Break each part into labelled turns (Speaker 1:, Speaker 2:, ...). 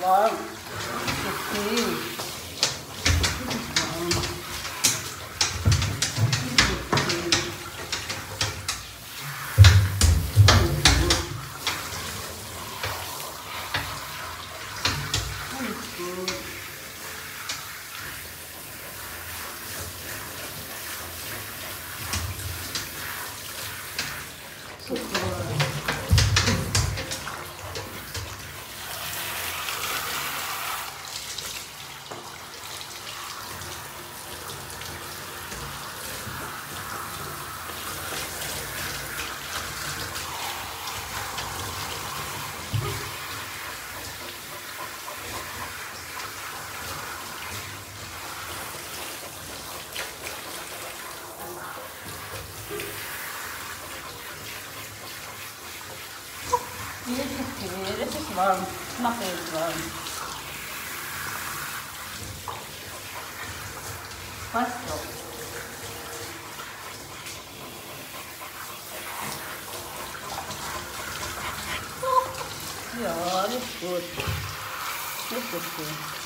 Speaker 1: Es ist warm. Okay. Es ist warm. Es ist okay. Alles gut. Super. Hier ist okay, es ist warm. Mache es warm. Passt doch. Ja, alles gut. Ist okay. Ja.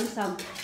Speaker 1: song some.